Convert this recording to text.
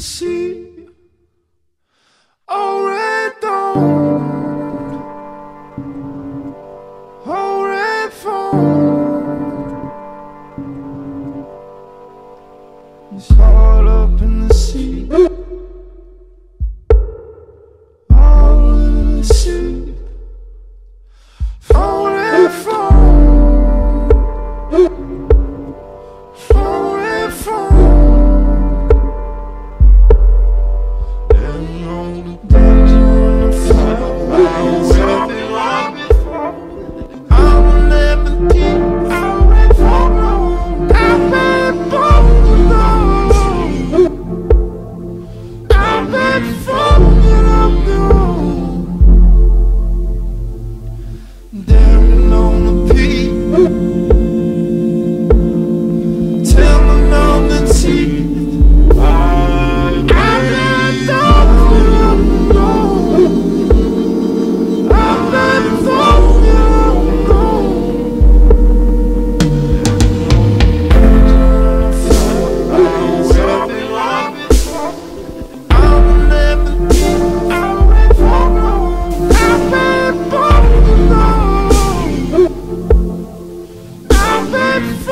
the I'm I'm